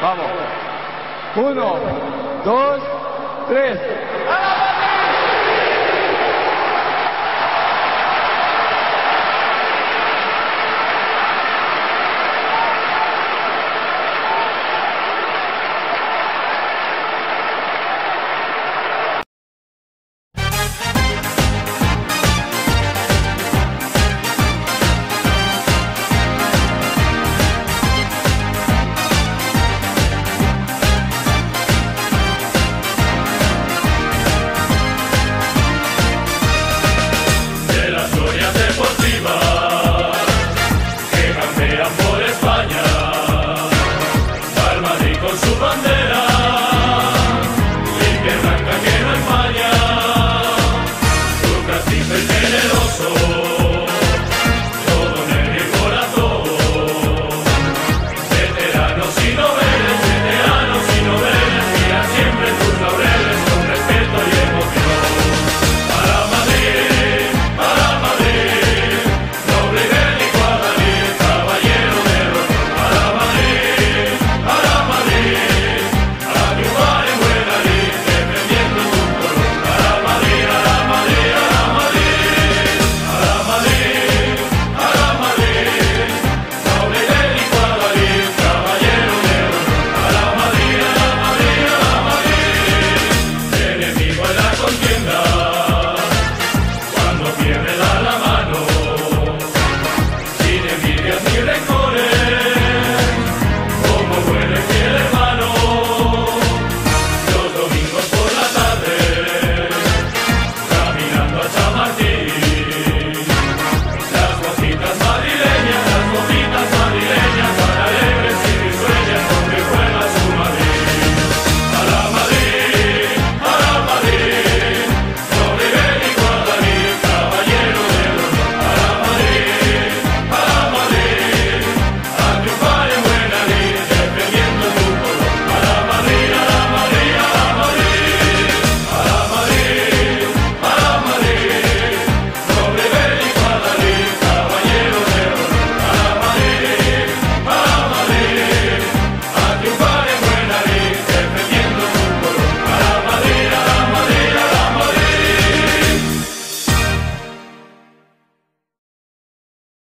Vamos. Uno, dos, tres.